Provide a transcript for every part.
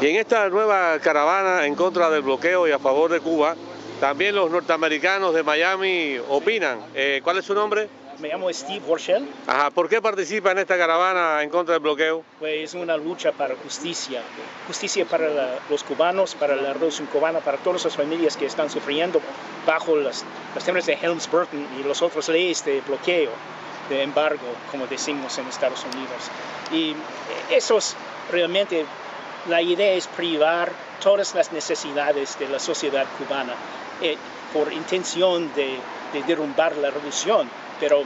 Y en esta nueva caravana en contra del bloqueo y a favor de Cuba, también los norteamericanos de Miami opinan. Eh, ¿Cuál es su nombre? Me llamo Steve Horshell. Ajá, ¿por qué participa en esta caravana en contra del bloqueo? Pues es una lucha para justicia, justicia para la- los cubanos, para la revolución cubana, para todas las familias que están sufriendo bajo las, las temas de Helms-Burton y las otras leyes de bloqueo, de embargo, como decimos en Estados Unidos. Y eso es realmente, la idea es privar todas las necesidades de la sociedad cubana eh, por intención de, de derrumbar la revolución, pero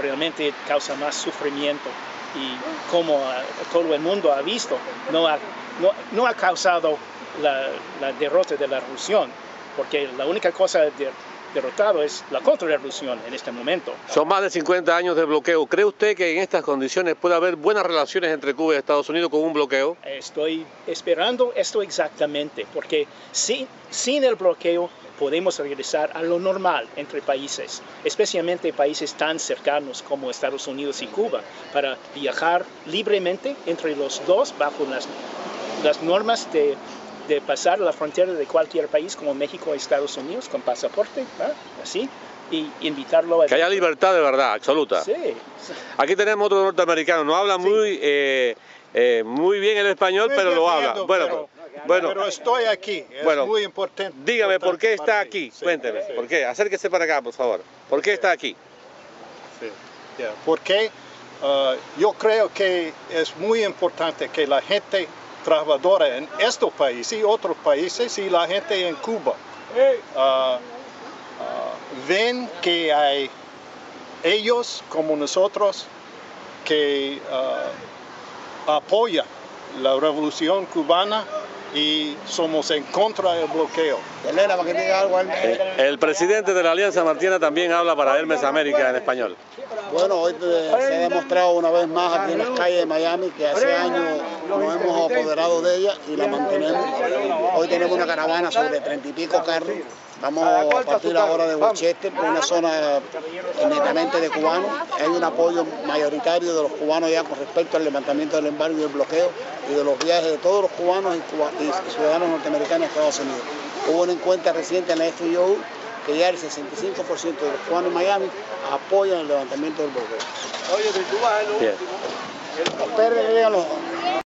realmente causa más sufrimiento y como ah, todo el mundo ha visto, no ha, no ha causado la, la derrota de la revolución, porque la única cosa de, derrotado es la contrarrevolución en este momento. Son más de 50 años de bloqueo. ¿Cree usted que en estas condiciones puede haber buenas relaciones entre Cuba y Estados Unidos con un bloqueo? Estoy esperando esto exactamente, porque sin, sin el bloqueo podemos regresar a lo normal entre países, especialmente países tan cercanos como Estados Unidos y Cuba, para viajar libremente entre los dos bajo las, las normas de, de pasar la frontera de cualquier país como México o Estados Unidos con pasaporte, ¿ah? así, y invitarlo a... Que haya libertad de verdad, absoluta. Sí, Aquí tenemos otro norteamericano, no habla muy, eh, eh, muy bien el español, Me pero lo habla. defiendo, Bueno, pero, bueno, pero estoy aquí, es Bueno, muy importante. dígame por qué está aquí. Sí, Cuénteme, sí, ¿por qué? Acérquese para acá, por favor. ¿Por qué está aquí? sí, ya. Porque uh, yo creo que es muy importante que la gente trabajadora en estos países y otros países y la gente en Cuba uh, uh, ven que hay ellos como nosotros que uh, apoyan la revolución cubana y somos en contra del bloqueo. Elena, para que diga algo. al- El, el presidente de la Alianza Martiana también habla para Hermes América en español. Bueno, hoy se ha demostrado una vez más aquí en las calles de Miami que hace años nos hemos apoderado de ella y la mantenemos. Hoy tenemos una caravana sobre treinta y pico carros. Vamos a partir ahora de Worcester, por una zona netamente de cubanos. Hay un apoyo mayoritario de los cubanos ya con respecto al levantamiento del embargo y el bloqueo y de los viajes de todos los cubanos y, cuba- y ciudadanos norteamericanos a Estados Unidos. Hubo una encuesta reciente en la FIO que ya el 65% de los cubanos en Miami apoyan el levantamiento del bloqueo. Bien. Esperen, díganlo.